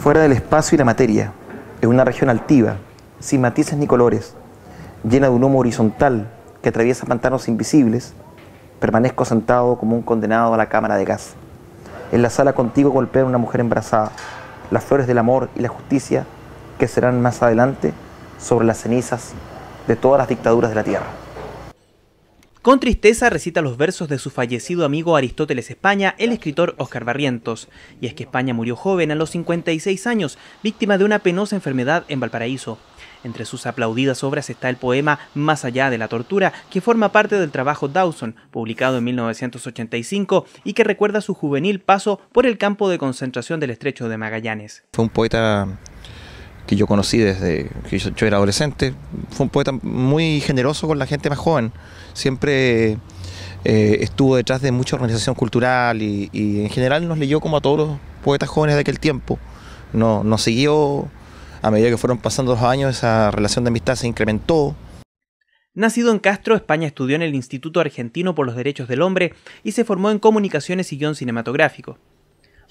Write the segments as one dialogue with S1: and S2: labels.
S1: Fuera del espacio y la materia, en una región altiva, sin matices ni colores, llena de un humo horizontal que atraviesa pantanos invisibles, permanezco sentado como un condenado a la cámara de gas. En la sala contigo golpea una mujer embarazada, las flores del amor y la justicia que serán más adelante sobre las cenizas de todas las dictaduras de la tierra.
S2: Con tristeza recita los versos de su fallecido amigo Aristóteles España, el escritor Oscar Barrientos. Y es que España murió joven a los 56 años, víctima de una penosa enfermedad en Valparaíso. Entre sus aplaudidas obras está el poema Más allá de la tortura, que forma parte del trabajo Dawson, publicado en 1985 y que recuerda su juvenil paso por el campo de concentración del estrecho de Magallanes.
S3: Fue un poeta que yo conocí desde que yo era adolescente. Fue un poeta muy generoso con la gente más joven. Siempre eh, estuvo detrás de mucha organización cultural y, en general nos leyó como a todos los poetas jóvenes de aquel tiempo. No, nos siguió a medida que fueron pasando los años, esa relación de amistad se incrementó.
S2: Nacido en Castro, España estudió en el Instituto Argentino por los Derechos del Hombre y se formó en comunicaciones y guion cinematográfico.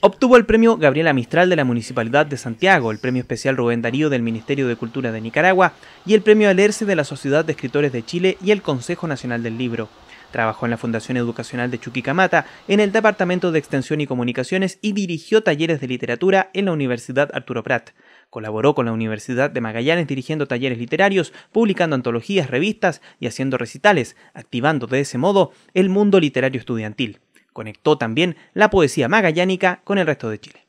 S2: Obtuvo el premio Gabriela Mistral de la Municipalidad de Santiago, el premio especial Rubén Darío del Ministerio de Cultura de Nicaragua y el premio Alerce de la Sociedad de Escritores de Chile y el Consejo Nacional del Libro. Trabajó en la Fundación Educacional de Chuquicamata, en el Departamento de Extensión y Comunicaciones y dirigió talleres de literatura en la Universidad Arturo Prat. Colaboró con la Universidad de Magallanes dirigiendo talleres literarios, publicando antologías, revistas y haciendo recitales, activando de ese modo el mundo literario estudiantil. Conectó también la poesía magallánica con el resto de Chile.